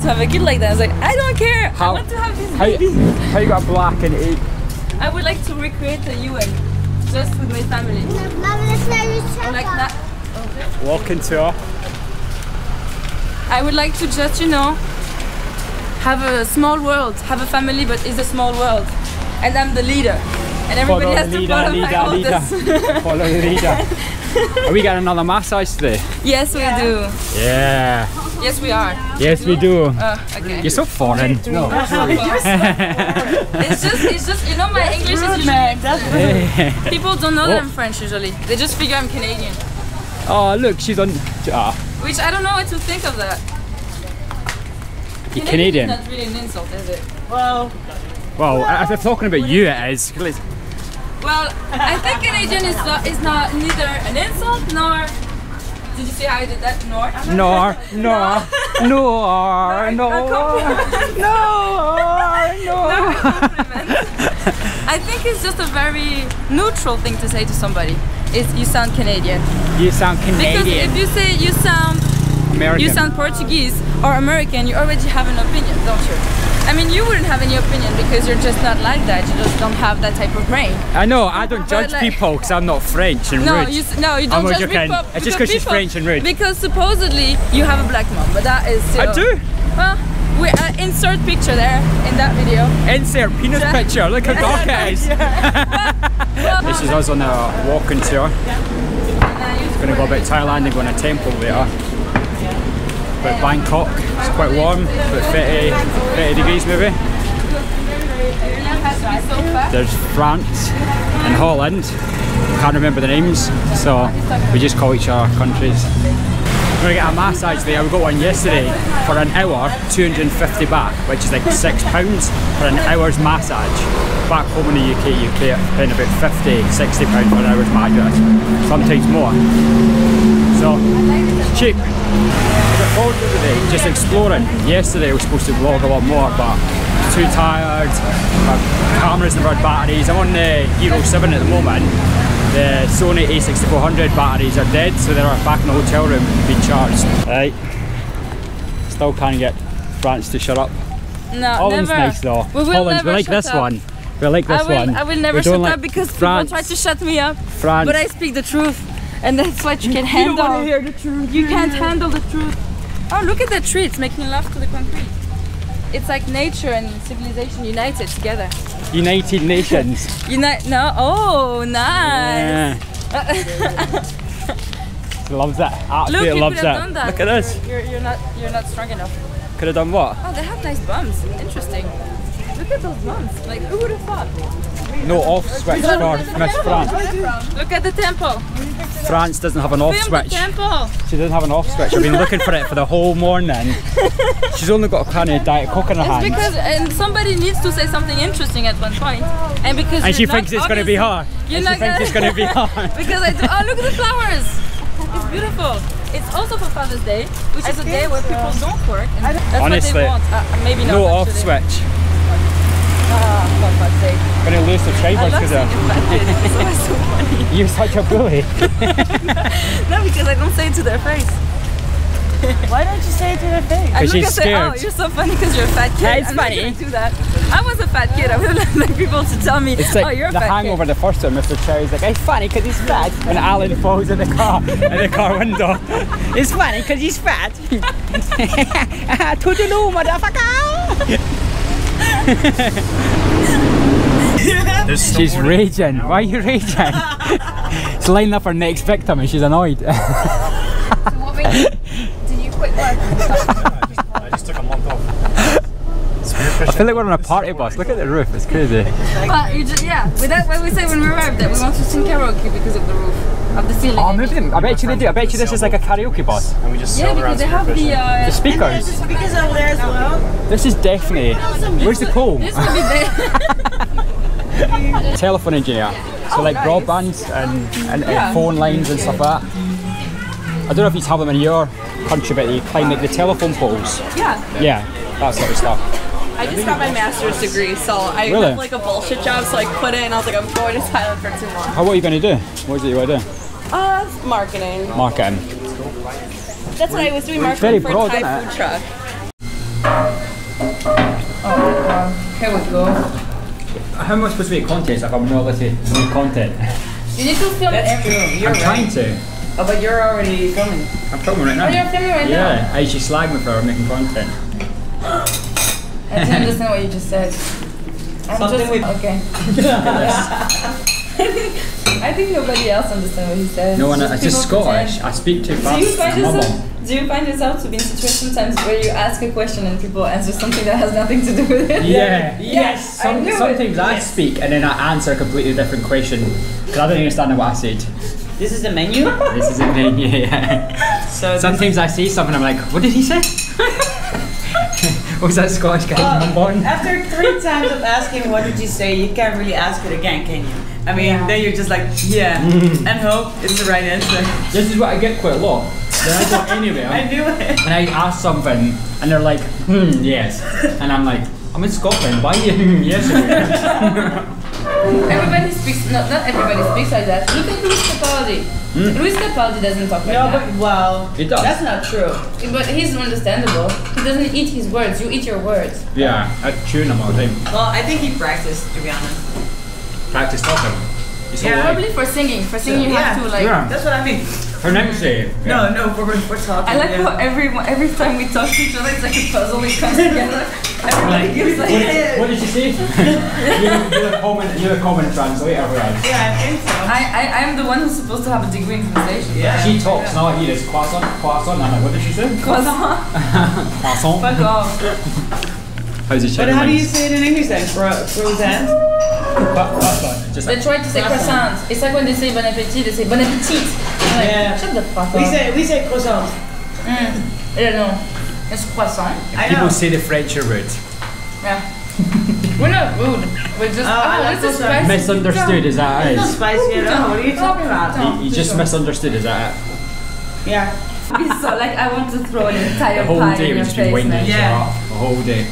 to have a kid like that. I was like, I don't care. I How- want to have this How, baby. how you got black and eight? I would like to recreate the UN just with my family. Like that. Walking tour. I would like to just, you know, have a small world, have a family, but it's a small world. And I'm the leader. And everybody Follow has the to leader, follow my leader, leader. Follow the leader. Are we got another massage today? yes, we do. Yeah. Yes, we are. Yes, we do. Uh, okay. You're so foreign. No. It's just, it's just, you know, my English is usually. People don't know that Oh. I'm French usually. They just figure I'm Canadian. oh, look, she's on. Ah, Which I don't know what to think of that. you're Canadian. is not really an insult, is it? Well, Well, if they're talking about you, it is. Well, I think Canadian is not, is not neither an insult nor. Did you see how I did that? Nor. Nor, nor, nor, nor, nor, No, no. I think it's just a very neutral thing to say to somebody. Is you sound Canadian. You sound Canadian. Because if you say you sound American. you sound Portuguese or American, you already have an opinion, don't you? I mean, you wouldn't have any opinion because you're just not like that. You just don't have that type of brain. I know, I don't judge like- people because I'm not French and No, rude. you no, you I'm don't judge joking. people. It's just 'cause she's French and rude. Because supposedly you have a black mom, but that is still. I do. Well, we uh, insert picture there in that video. Insert penis picture, look how dark it is. this is us on a walking tour. Gonna go about Thailand and go on a temple later. But Bangkok, it's quite warm, about 30, 30 degrees maybe. There's France and Holland. Can't remember the names, so we just call each other countries. We're gonna get a massage there. We got one yesterday for an hour, 250 baht, which is like six pounds for an hour's massage. Back home in the UK, you pay paying about 50, 60 pounds for an hour's massage, sometimes more. So it's cheap. Looking forward to today, just exploring. Yesterday I was supposed to vlog a lot more, but too tired. My camera's never had batteries. I'm on uh, the Hero 7 at the moment. The Sony a6400 batteries are dead, so they're back in the hotel room being charged. Right. Still can't get France to shut up. No, Holland's never. nice though. We will Holland's, we like this up. one. We like this I will, one. I will never shut like up because France. people try to shut me up. France. But I speak the truth, and that's what you can you don't handle. want to hear the truth. You can't handle the truth. Oh, look at that tree. It's making love to the concrete. It's like nature and civilization united together. United Nations. Unite? No. Oh, nice. Yeah. Loves. Look, Absolutely you loves could have it. done that. Look at this. You're, you're not. You're not strong enough. Could have done what? Oh, they have nice bums. Interesting. Look at those bums. Like, who would have thought? No off switch for Miss France. Look at the temple. France doesn't have an off Film switch. She doesn't have an off switch. I've been looking for it for the whole morning. She's only got a can of Diet Coke in her It's hand. because and somebody needs to say something interesting at one point. and because And she thinks it's going to be her. You're she thinks it's going to be her. because I do. Oh, look at the flowers! It's beautiful. It's also for Father's Day, which is a day where people don't work. And that's Honestly, what they want. Uh, maybe not. No off switch. Ah, for God's sake. Going to lose I subscribers love because seeing of fat kids. It's always so funny. you're such a bully. No, because I don't say it to their face. Why don't you say it to their face? I 'Cause look she's and say, oh, scared. you're so funny because you're a fat kid. Yeah, it's I'm not funny. gonna do that. I was a fat kid. I would like people to tell me, It's like oh, you're a the fat hangover, kid. the first time, Mr. Chow's like, it's funny because he's fat. And Alan falls in the car, in the car window. It's funny because he's fat. Toodaloo, motherfucker! She's raging. Why are you raging? she's lining up her next victim and she's annoyed. What made you, did you quit work? I just took a month off. I feel like we're on a party bus. Look at the roof, it's crazy. But you just, yeah, with that, we say when we arrived that we want to sing karaoke because of the roof, of the ceiling. Oh, maybe I bet you they do. I bet you this is like a karaoke bus. And we just Yeah, sailed around because they have the. spearfishing. Uh, The speakers. Speakers over there as well. This is definitely. Where's the pole? this would be the. telephone engineer. So like broadband and, and, and Yeah. phone lines and stuff like that. I don't know if you have them in your country, but you climb like the telephone poles. yeah. Yeah, that sort of stuff. I just got my master's degree, so I Really? have like a bullshit job, so I quit it and I was like, I'm going to Thailand for two months. How what are you going to do? What is it you want to do? Uh, marketing. Marketing. That's what I was doing, marketing for broad, a Thai it? food truck. Here we go. How am I supposed to make content if I'm not allowed to make content? You need to film That's every. true. You're I'm right. trying to. Oh, but you're already filming. I'm filming right now. Oh, you're filming right now? yeah, I should slag me for making content. I didn't understand what you just said. I'm Something just with- okay. I think nobody else understands what he said. No one, Just it's just Scottish. I speak too Do fast. you find yourself? Do you find yourself to be in situations sometimes where you ask a question and people answer something that has nothing to do with it? Yeah. Yes, I Some, knew it. sometimes I speak and then I answer a completely different question because I don't understand what I said. This is the menu. This is it. Yeah. So Sometimes I see something. I'm like, what did he say? was that Scottish guy Well, mumbling? after three times of asking what did you say, you can't really ask it again, can you? I mean, then you're just like, yeah, Mm. and hope it's the right answer. This is what I get quite a lot. Then I go anywhere. I knew it. and I ask something, and they're like, hmm, yes. And I'm like, I'm in Scotland, why are you hmm, yes? Everybody speaks. No, not everybody speaks like that. Look at Lewis Capaldi. Hmm? Lewis Capaldi doesn't talk like No, that. but well, He does. that's not true. But he's understandable. He doesn't eat his words. You eat your words. yeah, I tune them all the time. Well, I think he practiced, to be honest. Practice talking. It's Yeah, all right. Probably for singing. For singing, you have Yeah. to like. Yeah. That's what I mean. Pronunciate. No, no, we're, we're talking. I like yeah. how every every time we talk to each other, it's like a puzzle. It comes together. Everybody gives What like. did, what did you say? you're, you're, a common, you're a common translator for us. Yeah, I think so. I, I I'm the one who's supposed to have a degree in translation. Yeah. She talks now, he is croissant, croissant, and I'm like, what did she say? Croissant. Croissant. Fuck off. How's it But how do you say it in English then? Fro- frozen? Just They like, try to say croissant. It's like when they say bon appetit, they say bon appetit. I'm like, Yeah. Shut the fuck up. We say we say croissant. Mm. I don't know. It's croissant. I people know. say the French are rude. Yeah. We're not rude. We're just. Oh, Oh, like this is spicy. Misunderstood, is that It's not it? spicy at all. What are you talking about? You, you just misunderstood, is that it? Yeah. so like I want to throw an entire The whole pie day in we've your just been face, winding man. each Yeah. other up. The whole day.